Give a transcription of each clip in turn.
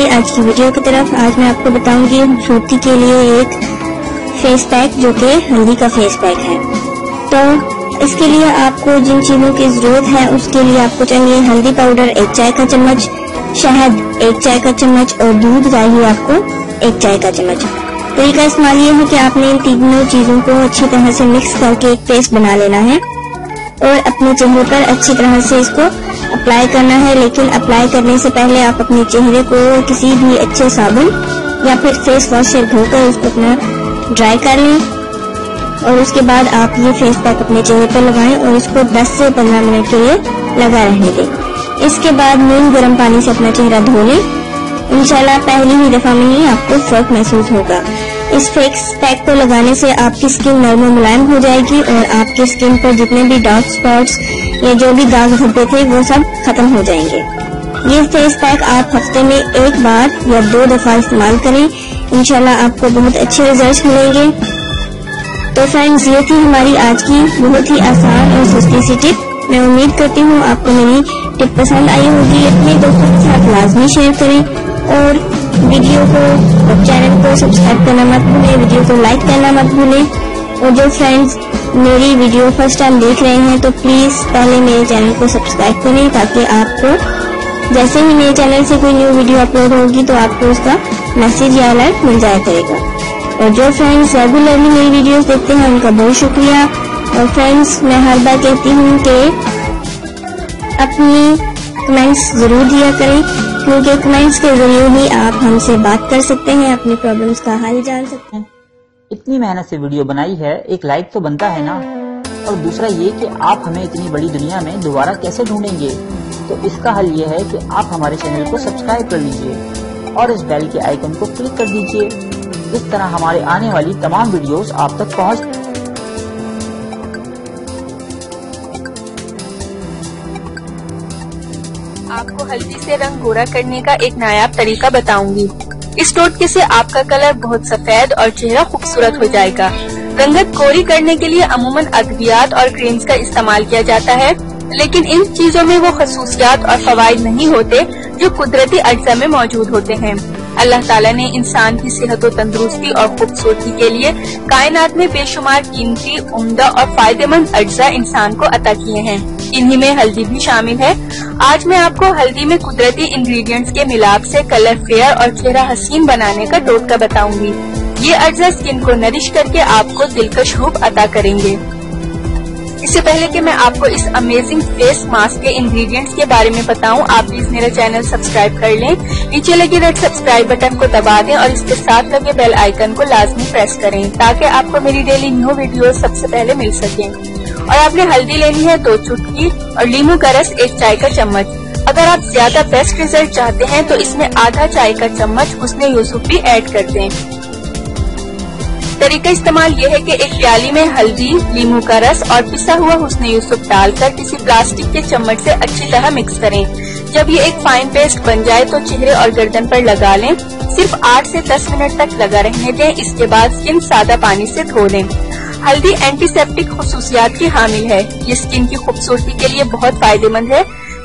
हमारी आज की वीडियो की तरफ़। आज मैं आपको बताऊँगी खूबसूरती के लिए एक फेस पैक जो कि हल्दी का फेस पैक है। तो इसके लिए आपको जिन चीज़ों की ज़रूरत है, उसके लिए आपको चाहिए हल्दी पाउडर एक चाय का चम्मच, शहद, एक चाय का चम्मच और दूध चाहिए आपको, एक चाय का चम्मच। तो इसका इस्तेमाल ये है कि आपने इन तीनों चीज़ों को अच्छी तरह से मिक्स करके एक पेस्ट बना लेना है। और अपने चेहरे पर अच्छी तरह से इसको अप्लाई करना है। लेकिन अप्लाई करने से पहले आप अपने चेहरे को किसी भी अच्छे साबुन या फिर फेस वॉश से धोकर उसको अपना ड्राई कर लें और उसके बाद आप ये फेस पैक अपने चेहरे पर लगाएँ और इसको 10 से 15 मिनट के लिए लगा रहने दें। इसके बाद नीम गर्म पानी से अपना चेहरा धो लें। इंशाल्लाह पहली ही दफ़ा में ही आपको फ़र्क महसूस होगा। इस फेक्स पैक को लगाने से आपकी स्किन नरम मुलायम हो जाएगी और आपकी स्किन पर जितने भी डार्क स्पॉट्स या जो भी दाग धब्बे थे, वो सब खत्म हो जाएँगे। ये फेस पैक आप हफ़्ते में एक बार या दो दफ़ा इस्तेमाल करें। इंशाल्लाह आपको बहुत अच्छे रिज़ल्ट मिलेंगे। तो फ्रेंड्स ये थी हमारी आज की बहुत ही आसान और सस्ती सी टिप मैं उम्मीद करती हूँ आपको मेरी टिप पसंद आई होगी। अपने दोस्तों के साथ लाजमी शेयर करें और वीडियो को और चैनल को सब्सक्राइब करना मत भूलें, वीडियो को लाइक करना मत भूलें। और जो फ्रेंड्स मेरी वीडियो फ़र्स्ट टाइम देख रहे हैं तो प्लीज़ पहले मेरे चैनल को सब्सक्राइब करें ताकि आपको, जैसे ही मेरे चैनल से कोई न्यू वीडियो अपलोड होगी तो आपको उसका मैसेज या अलर्ट मिल जाया करेगा। और जो फ्रेंड्स रेगुलरली मेरी वीडियोस देखते हैं, उनका बहुत शुक्रिया। और फ्रेंड्स मैं हर बार कहती हूँ कि अपनी कमेंट्स ज़रूर दिया करें। क्योंकि कमेंट्स के ज़रिए ही आप हमसे बात कर सकते हैं, अपनी प्रॉब्लम्स का हल जान सकते हैं। इतनी मेहनत से वीडियो बनाई है, एक लाइक तो बनता है ना। और दूसरा ये कि आप हमें इतनी बड़ी दुनिया में दोबारा कैसे ढूंढेंगे? तो इसका हल ये है कि आप हमारे चैनल को सब्सक्राइब कर लीजिए और इस बेल के आइकन को क्लिक कर दीजिए। इस तरह हमारे आने वाली तमाम वीडियोस आप तक पहुँच आपको हल्दी से रंग गोरा करने का एक नायाब तरीका बताऊँगी। इस टोटके से आपका कलर बहुत सफ़ेद और चेहरा खूबसूरत हो जाएगा। रंगत कोरी करने के लिए अमूमन अद्वियात और क्रीम्स का इस्तेमाल किया जाता है, लेकिन इन चीज़ों में वो खसूसियात और फवाद नहीं होते, जो कुदरती अज्जा में मौजूद होते हैं। अल्लाह ताला ने इंसान की सेहत और तंदुरुस्ती और खूबसूरती के लिए कायनात में बेशुमार कीमती, उम्दा और फ़ायदेमंद अज्जा इंसान को अता किए हैं। इन्हीं में हल्दी भी शामिल है आज मैं आपको हल्दी में कुदरती इंग्रेडिएंट्स के मिलाप से कलर फेयर और चेहरा हसीन बनाने का टोटका बताऊँगी। ये अज्जा स्किन को नरिश करके आपको दिलकश रूप अदा करेंगे। इससे पहले कि मैं आपको इस अमेजिंग फेस मास्क के इंग्रेडिएंट्स के बारे में बताऊँ, आप प्लीज़ मेरा चैनल सब्सक्राइब कर लें। नीचे लगे रेड सब्सक्राइब बटन को दबा दें और इसके साथ लगे बेल आइकन को लाजमी प्रेस करें ताकि आपको मेरी डेली न्यू वीडियो सबसे पहले मिल सके। और आपने हल्दी लेनी है दो चुटकी और लीमू का रस एक चाय का चम्मच। अगर आप ज़्यादा बेस्ट रिज़ल्ट चाहते हैं तो इसमें आधा चाय का चम्मच उसने यूसुफ भी ऐड कर दें। तरीका इस्तेमाल ये है कि एक प्याली में हल्दी, लीमू का रस और पिसा हुआ हुस्न यूसुफ डालकर किसी प्लास्टिक के चम्मच से अच्छी तरह मिक्स करें। जब ये एक फाइन पेस्ट बन जाए तो चेहरे और गर्दन पर लगा लें। सिर्फ़ 8 से 10 मिनट तक लगा रहने दें। इसके बाद स्किन सादा पानी से धो लें। हल्दी एंटीसेप्टिक खसूसियात की हामिल है। ये स्किन की खूबसूरती के लिए बहुत फ़ायदेमंद है।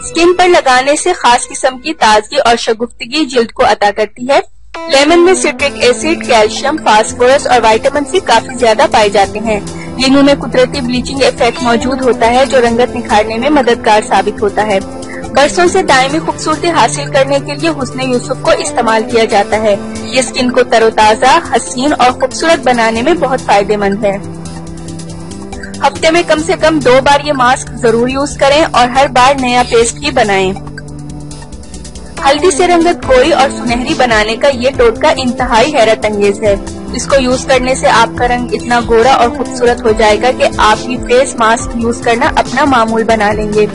स्किन पर लगाने से खास किस्म की ताजगी और शगुफ्तगी जिल्द को अता करती है। लेमन में सिट्रिक एसिड कैल्शियम फास्फोरस और विटामिन सी काफ़ी ज़्यादा पाए जाते हैं। लीमू में कुदरती ब्लीचिंग इफ़ेक्ट मौजूद होता है, जो रंगत निखारने में मददगार साबित होता है। बरसों से दायमी खूबसूरती हासिल करने के लिए हुस्न यूसुफ को इस्तेमाल किया जाता है। ये स्किन को तरोताजा, हसीन और खूबसूरत बनाने में बहुत फ़ायदेमंद है। हफ़्ते में कम से कम दो बार ये मास्क ज़रूर यूज़ करें और हर बार नया पेस्ट ही बनाएँ। हल्दी से रंगत गोरी और सुनहरी बनाने का ये टोटका इंतहाई हैरत अंगेज है। इसको यूज़ करने से आपका रंग इतना गोरा और खूबसूरत हो जाएगा कि आप ये फेस मास्क यूज़ करना अपना मामूल बना लेंगे।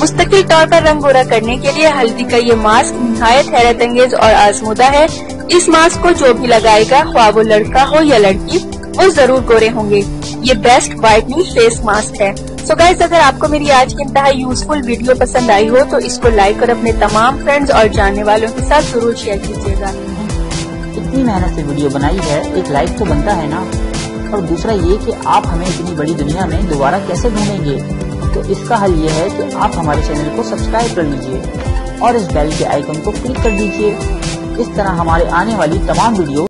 मुस्तकिल तौर पर रंग गोरा करने के लिए हल्दी का ये मास्क निहायत हैरत अंगेज और आजमुदा है। इस मास्क को जो भी लगाएगा ख्वा वो लड़का हो या लड़की, वो ज़रूर गोरे होंगे। ये बेस्ट व्हाइटनिंग फेस मास्क है। सो गाइस अगर आपको मेरी आज की इंतहा यूजफुल वीडियो पसंद आई हो तो इसको लाइक और अपने तमाम फ्रेंड्स और जानने वालों के साथ ज़रूर शेयर कीजिएगा। इतनी मेहनत से वीडियो बनाई है, एक लाइक तो बनता है ना। और दूसरा ये कि आप हमें इतनी बड़ी दुनिया में दोबारा कैसे ढूंढेंगे? तो इसका हल ये है कि आप हमारे चैनल को सब्सक्राइब कर लीजिए और इस बेल के आइकन को क्लिक कर दीजिए। इस तरह हमारे आने वाली तमाम वीडियो